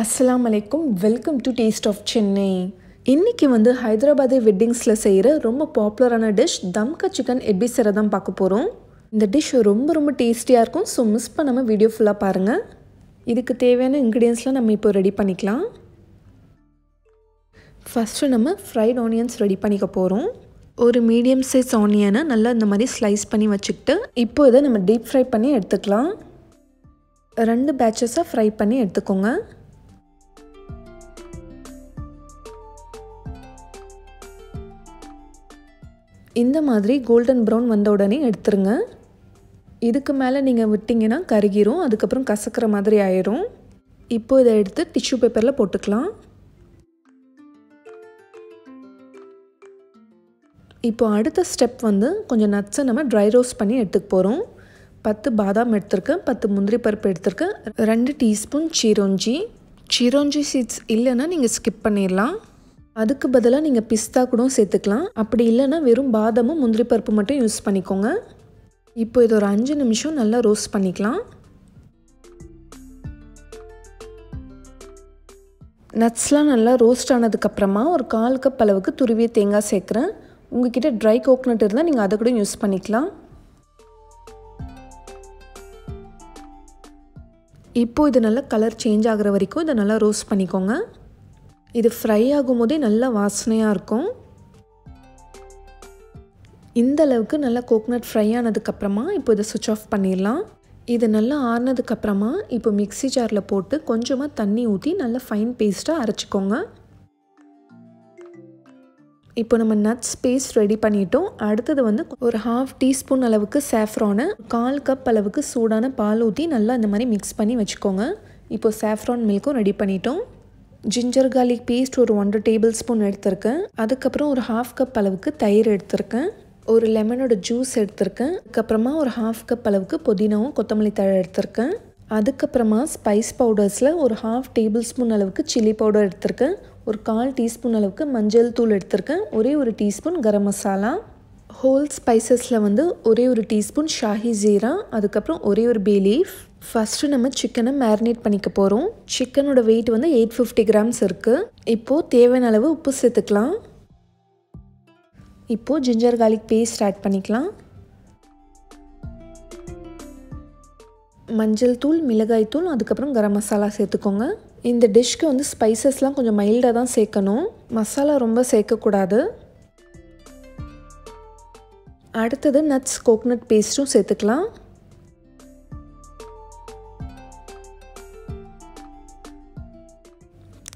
அஸ்லாம் வலைக்கும் welcome to taste of Chennai இன்றைக்கி வந்து ஹைதராபாதி வெட்டிங்ஸில் செய்கிற ரொம்ப பாப்புலரான டிஷ் தம்கா சிக்கன் எப்படி செய்கிற தான் பார்க்க போகிறோம் இந்த டிஷ் ரொம்ப ரொம்ப டேஸ்டியாக இருக்கும். ஸோ மிஸ் பண்ணாமல் வீடியோ ஃபுல்லாக பாருங்கள் இதுக்கு தேவையான இன்க்ரீடியன்ஸ்லாம் நம்ம இப்போ ரெடி பண்ணிக்கலாம். ஃபஸ்ட்டு நம்ம ஃப்ரைட் ஆனியன்ஸ் ரெடி பண்ணிக்க போகிறோம் ஒரு மீடியம் சைஸ் ஆனியனை நல்லா இந்த மாதிரி ஸ்லைஸ் பண்ணி வச்சுக்கிட்டு இப்போ இதை நம்ம டீப் ஃப்ரை பண்ணி எடுத்துக்கலாம். ரெண்டு பேட்சஸாக ஃப்ரை பண்ணி எடுத்துக்கோங்க. இந்த மாதிரி கோல்டன் ப்ரௌன் வந்த உடனே எடுத்துருங்க. இதுக்கு மேலே நீங்கள் விட்டிங்கன்னா கருகிரும் அதுக்கப்புறம் கசக்கிற மாதிரி ஆயிரும். இப்போ இதை எடுத்து டிஷ்யூ பேப்பரில் போட்டுக்கலாம். இப்போ அடுத்த ஸ்டெப் வந்து கொஞ்சம் நட்ஸை நம்ம ட்ரை ரோஸ்ட் பண்ணி எடுத்துக்க போகிறோம் பத்து பாதாம் எடுத்திருக்கேன் பத்து முந்திரி பருப்பு எடுத்திருக்கேன் ரெண்டு டீஸ்பூன் சிரோஞ்சி. சிரோஞ்சி சீட்ஸ் இல்லைன்னா நீங்கள் ஸ்கிப் பண்ணிடலாம். அதுக்கு பதிலாக நீங்கள் பிஸ்தா கூட சேர்த்துக்கலாம். அப்படி இல்லைன்னா வெறும் பாதாமும் முந்திரி பருப்பு மட்டும் யூஸ் பண்ணிக்கோங்க. இப்போ இது ஒரு அஞ்சு நிமிஷம் நல்லா ரோஸ்ட் பண்ணிக்கலாம். நட்ஸ்லாம் நல்லா ரோஸ்ட் ஆனதுக்கப்புறமா ஒரு கால் கப் அளவுக்கு துருவிய தேங்காய் சேர்க்குறேன். உங்ககிட்ட ட்ரை கோக்னட் இருந்தால் நீங்கள் அதை கூட யூஸ் பண்ணிக்கலாம். இப்போது இது நல்லா கலர் சேஞ்ச் ஆகிற வரைக்கும் இதை நல்லா ரோஸ்ட் பண்ணிக்கோங்க. இது ஃப்ரை ஆகும் போதே நல்லா வாசனையாக இருக்கும். இந்த அளவுக்கு நல்லா கோக்னட் ஃப்ரை ஆனதுக்கப்புறமா இப்போ இதை சுவிட்ச் ஆஃப் பண்ணிடலாம். இது நல்லா ஆறுனதுக்கப்புறமா இப்போ மிக்சி ஜாரில் போட்டு கொஞ்சமாக தண்ணி ஊற்றி நல்லா ஃபைன் பேஸ்ட்டாக அரைச்சிக்கோங்க. இப்போ நம்ம நட்ஸ் பேஸ்ட் ரெடி பண்ணிட்டோம். அடுத்தது வந்து ஒரு ஹாஃப் டீஸ்பூன் அளவுக்கு சேஃப்ரானு கால் கப் அளவுக்கு சூடான பால் ஊற்றி நல்லா இந்த மாதிரி மிக்ஸ் பண்ணி வச்சுக்கோங்க. இப்போ சேஃப்ரான் மில்க்கும் ரெடி பண்ணிட்டோம். ஜிஞ்சர் கார்லிக் பேஸ்ட் ஒரு ஒன்றரை டேபிள் ஸ்பூன் எடுத்திருக்கேன். அதுக்கப்புறம் ஒரு ஹாஃப் கப் அளவுக்கு தயிர் எடுத்திருக்கேன். ஒரு லெமனோட ஜூஸ் எடுத்திருக்கேன். அதுக்கப்புறமா ஒரு ஹாஃப் கப் அளவுக்கு புதினாவும் கொத்தமல்லி தழை எடுத்திருக்கேன். அதுக்கப்புறமா ஸ்பைஸ் பவுடர்ஸில் ஒரு ஹாஃப் டேபிள் ஸ்பூன் அளவுக்கு சில்லி பவுடர் எடுத்திருக்கேன். ஒரு கால் டீஸ்பூன் அளவுக்கு மஞ்சள் தூள் எடுத்திருக்கேன். ஒரே ஒரு டீஸ்பூன் கரம் மசாலா. ஹோல் ஸ்பைசஸில் வந்து ஒரே ஒரு டீஸ்பூன் ஷாஹி ஜீரா. அதுக்கப்புறம் ஒரே ஒரு பே லீஃப் ஃபஸ்ட்டு நம்ம சிக்கனை மேரினேட் பண்ணிக்க போகிறோம் சிக்கனோட வெயிட் வந்து எயிட் ஃபிஃப்டி கிராம்ஸ் இருக்குது இப்போது தேவையான அளவு உப்பு சேர்த்துக்கலாம். இப்போது ஜிஞ்சர் கார்லிக் பேஸ்ட் ஆட் பண்ணிக்கலாம். மஞ்சள் தூள் மிளகாய் தூள் அதுக்கப்புறம் கரம் மசாலா சேர்த்துக்கோங்க. இந்த டிஷ்க்கு வந்து ஸ்பைசஸ்லாம் கொஞ்சம் மைல்டாக தான் சேர்க்கணும். மசாலா ரொம்ப சேர்க்கக்கூடாது. அடுத்தது நட்ஸ் கோக்னட் பேஸ்ட்டும் சேர்த்துக்கலாம்.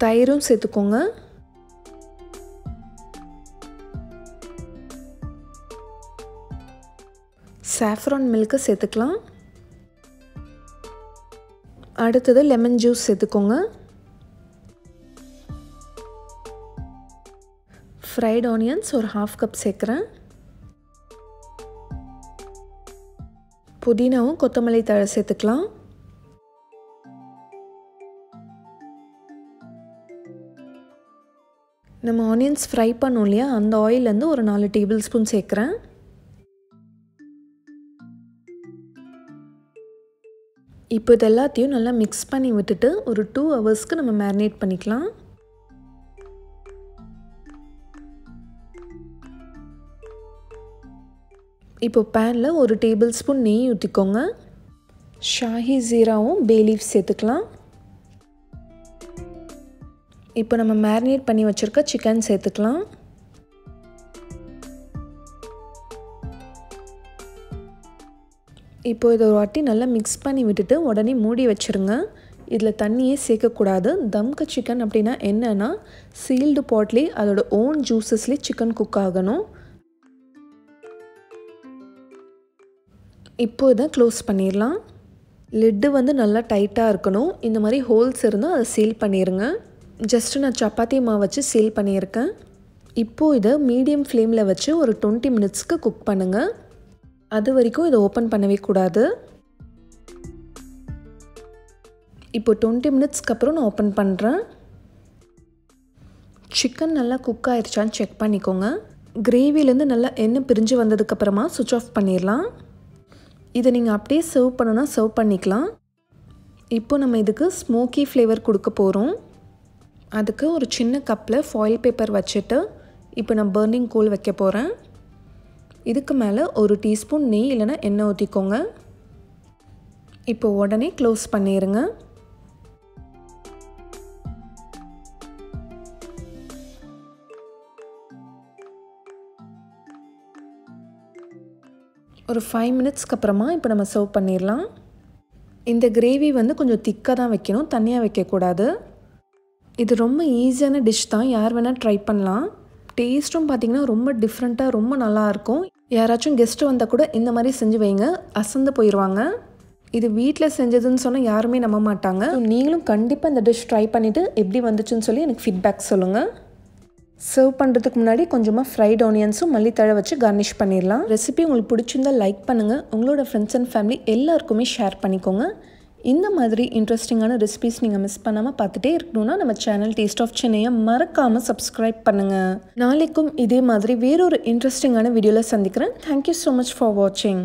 தயிரும் சேர்த்துக்கோங்க. சாஃப்ரான் மில்க்கு சேர்த்துக்கலாம். அடுத்தது லெமன் ஜூஸ் சேர்த்துக்கோங்க. ஃப்ரைட் ஆனியன்ஸ் ஒரு ஹாஃப் கப் சேர்க்குறேன். புதினாவும் கொத்தமல்லி தழை சேர்த்துக்கலாம். நம்ம ஆனியன்ஸ் ஃப்ரை பண்ணோம் இல்லையா? அந்த ஆயிலேருந்து ஒரு நாலு டேபிள் ஸ்பூன் சேர்க்குறேன். இப்போ இது எல்லாத்தையும் நல்லா மிக்ஸ் பண்ணி விட்டுட்டு ஒரு டூ ஹவர்ஸ்க்கு நம்ம மேரினேட் பண்ணிக்கலாம். இப்போ பேனில் ஒரு டேபிள் ஸ்பூன் நெய் ஊற்றிக்கோங்க ஷாஹி ஜீராவும் பேலீஃப் சேர்த்துக்கலாம். இப்போ நம்ம மேரினேட் பண்ணி வச்சுருக்க சிக்கன் சேர்த்துக்கலாம். இப்போ இதை ஒரு வாட்டி நல்லா மிக்ஸ் பண்ணி விட்டுட்டு உடனே மூடி வச்சுருங்க. இதில் தண்ணியே சேர்க்கக்கூடாது. தம்க சிக்கன் அப்படின்னா என்னென்னா சீல்டு பாட்லேயே அதோட ஓன் ஜூஸஸ்லேயே சிக்கன் குக் ஆகணும். இப்போ இதை க்ளோஸ் பண்ணிடலாம் லிட்டு வந்து நல்லா டைட்டாக இருக்கணும். இந்த மாதிரி ஹோல்ஸ் இருந்தால் அதை சீல் பண்ணிடுங்க ஜஸ்ட்டு நான் சப்பாத்தி மாவு வச்சு சீல் பண்ணியிருக்கேன். இப்போது இதை மீடியம் ஃப்ளேமில் வச்சு ஒரு டுவெண்ட்டி மினிட்ஸ்க்கு குக் பண்ணுங்கள் அது வரைக்கும் இதை ஓப்பன் பண்ணவே கூடாது. இப்போ டுவெண்ட்டி மினிட்ஸ்க்கு அப்புறம் நான் ஓப்பன் பண்ணுறேன் சிக்கன் நல்லா குக் ஆயிடுச்சான்னு செக் பண்ணிக்கோங்க. கிரேவிலேருந்து நல்லா எண்ணெய் பிரிஞ்சு வந்ததுக்கப்புறமா சுவிட்ச் ஆஃப் பண்ணிடலாம். இதை நீங்கள் அப்படியே சர்வ் பண்ணுன்னா சர்வ் பண்ணிக்கலாம். இப்போ நம்ம இதுக்கு ஸ்மோக்கி ஃப்ளேவர் கொடுக்க போகிறோம் அதுக்கு ஒரு சின்ன கப்பில் ஃபாயில் பேப்பர் வச்சுட்டு இப்போ நான் பர்னிங் கூழ் வைக்க போகிறேன். இதுக்கு மேலே ஒரு டீஸ்பூன் நெய் இல்லைன்னா எண்ணெய் ஊற்றிக்கோங்க. இப்போ உடனே க்ளோஸ் பண்ணிடுங்க ஒரு ஃபைவ் மினிட்ஸ்க்கு அப்புறமா இப்போ நம்ம சர்வ் பண்ணிடலாம். இந்த கிரேவி வந்து கொஞ்சம் திக்காக தான் வைக்கணும். தனியாக வைக்கக்கூடாது. இது ரொம்ப ஈஸியான டிஷ் தான். யார் வேணால் ட்ரை பண்ணலாம். டேஸ்ட்டும் பார்த்திங்கன்னா ரொம்ப டிஃப்ரெண்ட்டாக ரொம்ப நல்லாயிருக்கும் யாராச்சும் கெஸ்ட்டு வந்தால் கூட இந்த மாதிரி செஞ்சு வைங்க. அசந்து போயிடுவாங்க இது வீட்டில் செஞ்சதுன்னு சொன்னால் யாருமே நம்ப மாட்டாங்க. நீங்களும் கண்டிப்பாக இந்த டிஷ் ட்ரை பண்ணிவிட்டு எப்படி வந்துச்சுன்னு சொல்லி எனக்கு ஃபீட்பேக் சொல்லுங்கள் சர்வ் பண்ணுறதுக்கு முன்னாடி கொஞ்சமாக ஃப்ரைட் ஆனியன்ஸும் மல்லித்தழை வச்சு கார்னிஷ் பண்ணிடலாம். ரெசிபி உங்களுக்கு பிடிச்சிருந்தால் லைக் பண்ணுங்கள் உங்களோட ஃப்ரெண்ட்ஸ் அண்ட் ஃபேமிலி எல்லாருக்குமே ஷேர் பண்ணிக்கோங்க. இந்த மாதிரி இன்ட்ரெஸ்டிங்கான ரெசிபிஸ் நீங்கள் மிஸ் பண்ணாமல் பார்த்துட்டே இருக்கணும்னா நம்ம சேனல் டேஸ்ட் ஆஃப் சென்னையை மறக்காமல் சப்ஸ்கிரைப் பண்ணுங்கள் நாளைக்கும் இதே மாதிரி வேறொரு இன்ட்ரெஸ்டிங்கான வீடியோவில் சந்திக்கிறேன். தேங்க்யூ ஸோ மச் ஃபார் வாட்சிங்